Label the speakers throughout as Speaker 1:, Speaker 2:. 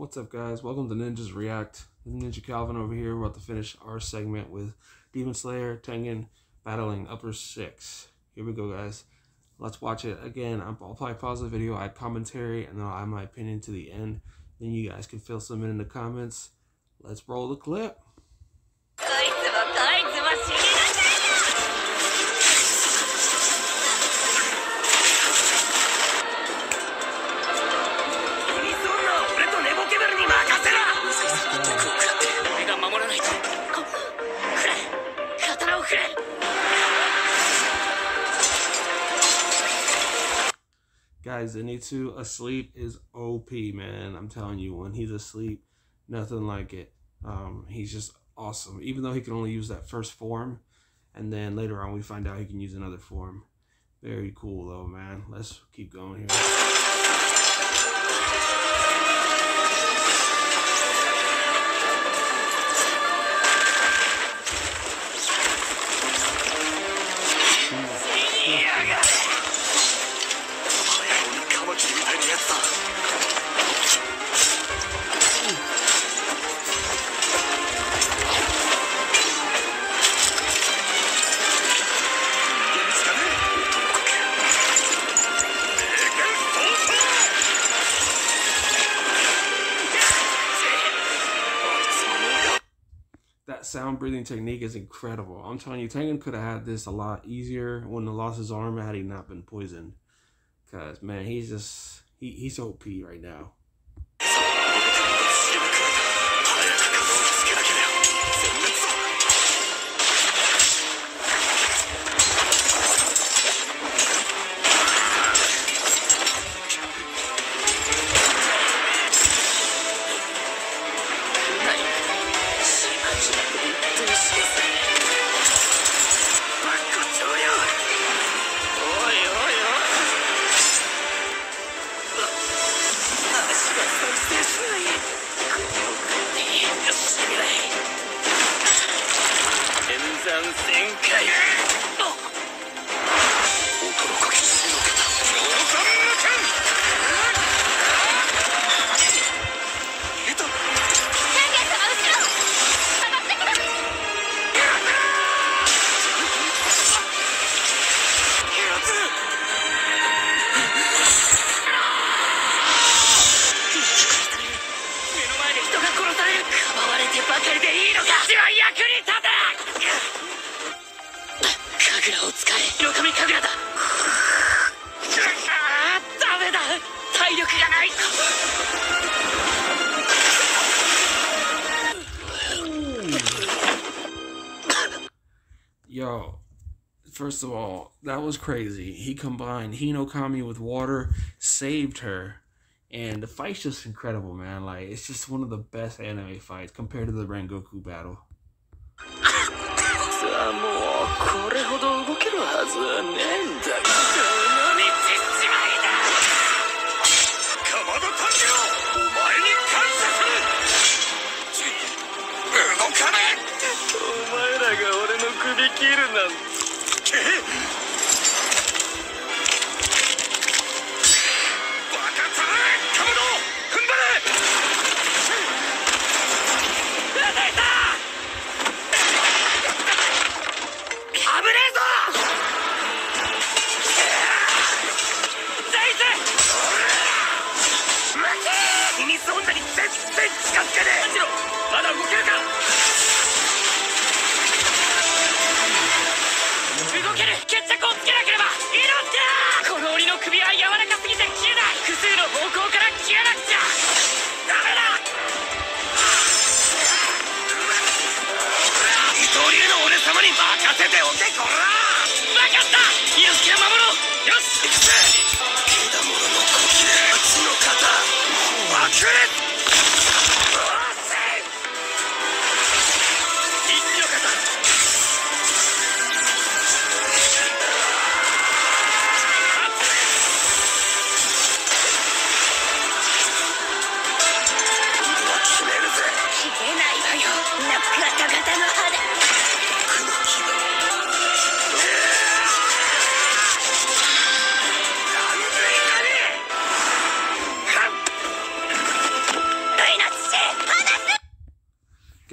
Speaker 1: what's up, guys? Welcome to Ninjas React. Ninja Calvin over here. We're about to finish our segment with Demon Slayer Tengen battling Upper Six. Here we go, guys. Let's watch it again. I'll probably pause the video, add commentary, and then I'll add my opinion to the end. Then you guys can fill some in in the comments. Let's roll the clip. Guys, Zenitsu asleep is OP, man. I'm telling you, when he's asleep, nothing like it. Um, he's just awesome. Even though he can only use that first form, and then later on we find out he can use another form. Very cool, though, man. Let's keep going here. Sound breathing technique is incredible. I'm telling you, Tengen could have had this a lot easier when he lost his arm had he not been poisoned. Cause man, he's just he, he's OP right now.
Speaker 2: 参戦 神楽を使え色神神楽だあーダメだ体力がない
Speaker 1: Yo, first of all, that was crazy. He combined Hinokami with water, saved her, and the fight's just incredible, man. Like it's just one of the best anime fights compared to the Rengoku battle.
Speaker 2: はずはねえんだ。どのみちしまいだ。かまど炭治郎お前に感謝する。ち動かねえ。お前らが俺の首切るなんて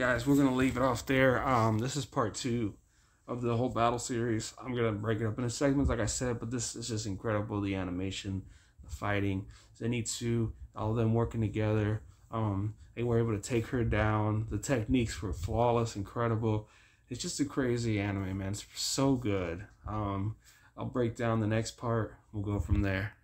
Speaker 1: guys, we're gonna leave it off there. Um, this is part two of the whole battle series. I'm gonna break it up into segments, like I said, but this is just incredible. The animation, the fighting, Zenitsu, all of them working together. Um, they were able to take her down. The techniques were flawless, incredible. It's just a crazy anime, man. It's so good. Um, I'll break down the next part. We'll go from there.